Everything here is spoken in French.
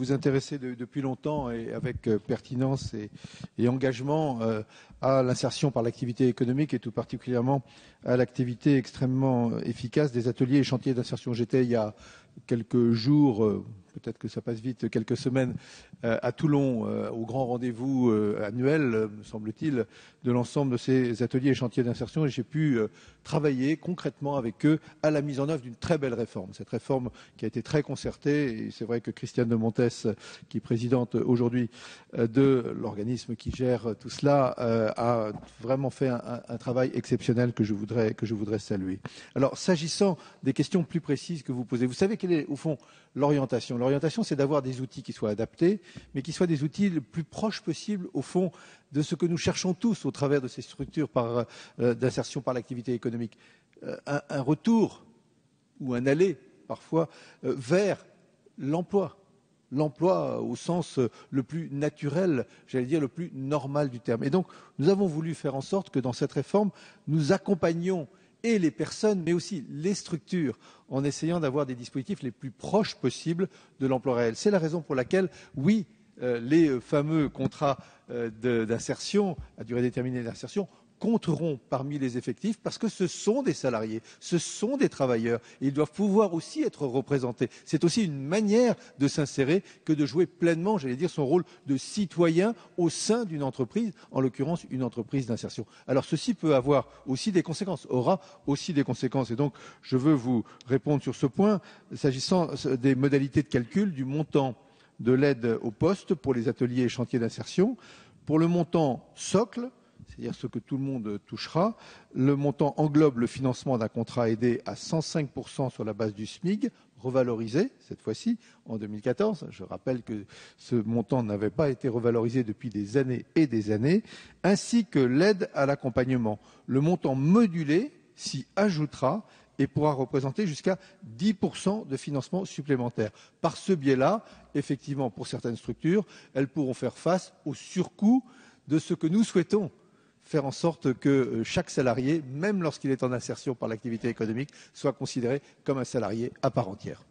vous intéressez depuis longtemps et avec euh, pertinence et, engagement euh, à l'insertion par l'activité économique et tout particulièrement à l'activité extrêmement efficace des ateliers et chantiers d'insertion. J'étais il y a quelques jours, euh, peut-être que ça passe vite, quelques semaines euh, à Toulon, euh, au grand rendez-vous annuel, me semble-t-il, de l'ensemble de ces ateliers et chantiers d'insertion. Et j'ai pu travailler concrètement avec eux à la mise en œuvre d'une très belle réforme. Cette réforme qui a été très concertée, et c'est vrai que Christiane de Montes, qui est présidente aujourd'hui de l'organisme qui gère tout cela, a vraiment fait un, travail exceptionnel que je voudrais, que je voudrais saluer. Alors, s'agissant des questions plus précises que vous posez, vous savez quelle est, au fond, l'orientation L'orientation, c'est d'avoir des outils qui soient adaptés, mais qui soient des outils le plus proches possible, au fond, de ce que nous cherchons tous au travers de ces structures euh, d'insertion par l'activité économique. Euh, un, retour ou un aller, parfois, euh, vers l'emploi l'emploi au sens le plus naturel, j'allais dire le plus normal du terme. Et donc, nous avons voulu faire en sorte que dans cette réforme, nous accompagnions et les personnes, mais aussi les structures, en essayant d'avoir des dispositifs les plus proches possibles de l'emploi réel. C'est la raison pour laquelle, oui, euh, les fameux contrats euh, d'insertion, à durée déterminée d'insertion, compteront parmi les effectifs parce que ce sont des salariés, ce sont des travailleurs ils doivent pouvoir aussi être représentés. C'est aussi une manière de s'insérer que de jouer pleinement, j'allais dire, son rôle de citoyen au sein d'une entreprise, en l'occurrence une entreprise d'insertion. Alors ceci peut avoir aussi des conséquences, aura aussi des conséquences et donc je veux vous répondre sur ce point s'agissant des modalités de calcul du montant de l'aide au poste pour les ateliers et chantiers d'insertion. Pour le montant socle, c'est-à-dire ce que tout le monde touchera. Le montant englobe le financement d'un contrat aidé à 105% sur la base du SMIG, revalorisé cette fois-ci en 2014. Je rappelle que ce montant n'avait pas été revalorisé depuis des années et des années, ainsi que l'aide à l'accompagnement. Le montant modulé s'y ajoutera et pourra représenter jusqu'à 10% de financement supplémentaire. Par ce biais-là, effectivement, pour certaines structures, elles pourront faire face au surcoût de ce que nous souhaitons, faire en sorte que euh, chaque salarié, même lorsqu'il est en insertion par l'activité économique, soit considéré comme un salarié à part entière.